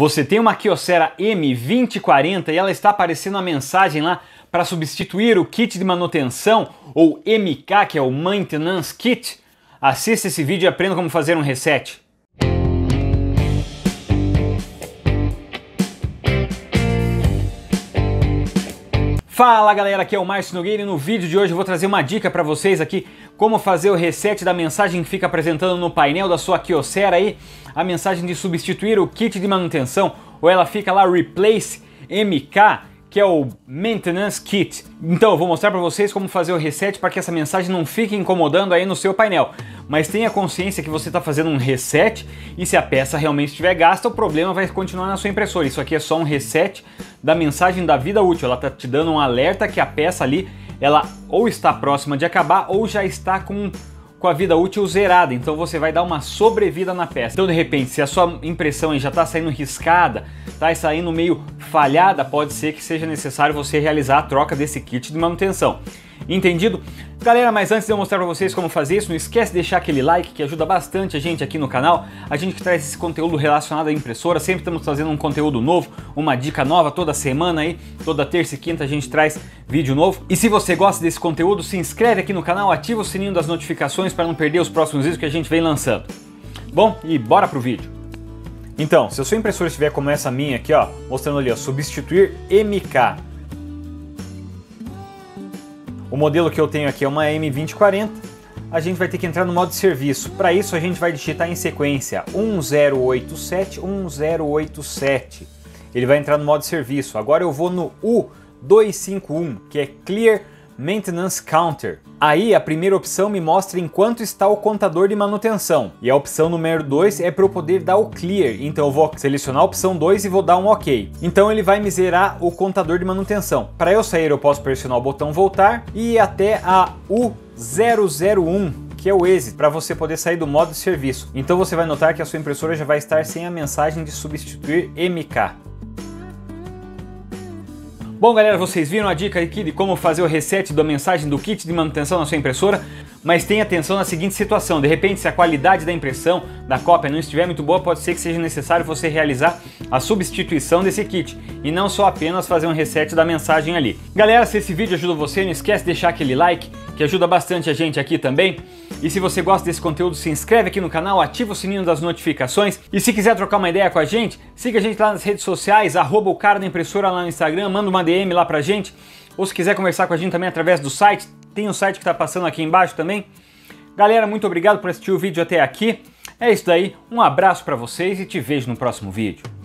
Você tem uma Kyocera M2040 e ela está aparecendo a mensagem lá para substituir o kit de manutenção ou MK, que é o Maintenance Kit? Assista esse vídeo e aprenda como fazer um reset. Fala galera, aqui é o Márcio Nogueira e no vídeo de hoje eu vou trazer uma dica para vocês aqui como fazer o reset da mensagem que fica apresentando no painel da sua Kyocera aí, a mensagem de substituir o kit de manutenção, ou ela fica lá Replace MK que é o Maintenance Kit. Então eu vou mostrar para vocês como fazer o reset para que essa mensagem não fique incomodando aí no seu painel. Mas tenha consciência que você está fazendo um reset e se a peça realmente estiver gasta, o problema vai continuar na sua impressora. Isso aqui é só um reset da mensagem da vida útil. Ela está te dando um alerta que a peça ali ela ou está próxima de acabar ou já está com com a vida útil zerada, então você vai dar uma sobrevida na peça. Então, de repente, se a sua impressão já está saindo riscada, está saindo meio falhada, pode ser que seja necessário você realizar a troca desse kit de manutenção. Entendido? Galera, mas antes de eu mostrar para vocês como fazer isso, não esquece de deixar aquele like que ajuda bastante a gente aqui no canal. A gente que traz esse conteúdo relacionado à impressora, sempre estamos fazendo um conteúdo novo, uma dica nova toda semana aí, toda terça e quinta a gente traz vídeo novo. E se você gosta desse conteúdo, se inscreve aqui no canal, ativa o sininho das notificações para não perder os próximos vídeos que a gente vem lançando. Bom, e bora pro vídeo. Então, se a sua impressora estiver como essa minha aqui, ó, mostrando ali, ó, substituir MK o modelo que eu tenho aqui é uma M2040. A gente vai ter que entrar no modo de serviço. Para isso a gente vai digitar em sequência 1087 1087. Ele vai entrar no modo de serviço. Agora eu vou no U251, que é Clear Maintenance Counter. Aí a primeira opção me mostra em quanto está o contador de manutenção. E a opção número 2 é para eu poder dar o clear. Então eu vou selecionar a opção 2 e vou dar um OK. Então ele vai me zerar o contador de manutenção. Para eu sair eu posso pressionar o botão voltar e ir até a U001 que é o exit, para você poder sair do modo de serviço. Então você vai notar que a sua impressora já vai estar sem a mensagem de substituir MK. Bom, galera, vocês viram a dica aqui de como fazer o reset da mensagem do kit de manutenção na sua impressora, mas tenha atenção na seguinte situação: de repente, se a qualidade da impressão da cópia não estiver muito boa, pode ser que seja necessário você realizar a substituição desse kit e não só apenas fazer um reset da mensagem ali. Galera, se esse vídeo ajudou você, não esquece de deixar aquele like, que ajuda bastante a gente aqui também. E se você gosta desse conteúdo, se inscreve aqui no canal, ativa o sininho das notificações. E se quiser trocar uma ideia com a gente, siga a gente lá nas redes sociais, arroba o cara da impressora lá no Instagram, manda uma DM lá pra gente. Ou se quiser conversar com a gente também através do site, tem o um site que tá passando aqui embaixo também. Galera, muito obrigado por assistir o vídeo até aqui. É isso daí, um abraço para vocês e te vejo no próximo vídeo.